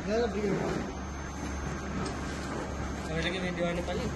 Kalau video. Kalau lagi video anu paling.